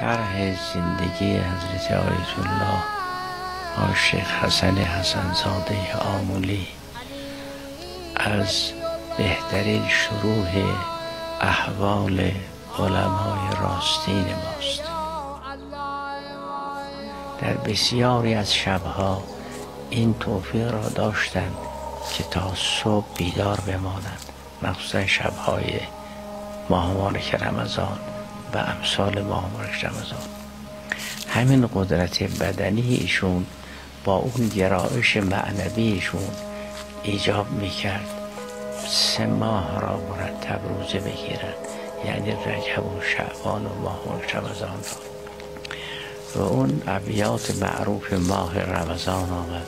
شرح زندگی حضرت آیت الله آشق حسن حسن زاده آمولی از بهترین شروع احوال علمای راستین ماست. در بسیاری از شبها این توفیق را داشتند که تا صبح بیدار بمانند مخصوصا شبهای ماه مبارک رمضان. و امثال ماه مبارک رمضان همین قدرت بدنی ایشون با اون گرایش معنوی ایشون ایجاب می‌کرد. سه ماه را مرتب روزه بگیرن یعنی رجب و شعبان و ماه رمضان را و اون ابیات معروف ماه رمضان آمد.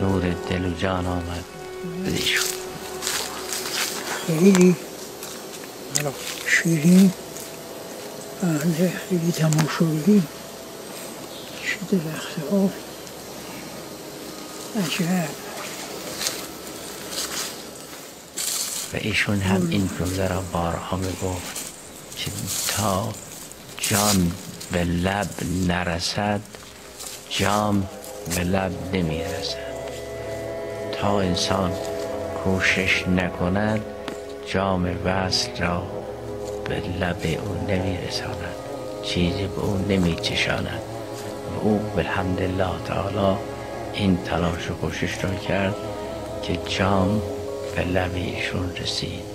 نور دل و جان آمد. بدیشون خیلی شیرین. بنده خیلی تماشایی چه درخت؟ ها عجب. و ایشون هم این جمله را بارها می‌گفت که تا جان به لب نرسد جام به لب نمی‌رسد. تا انسان کوشش نکند جام وصل را به لب او نمیرساند. چیزی به او نمیچشاند. و او بالحمدلله تعالی این تلاش و کوشش را کرد که جام به لب ایشون رسید.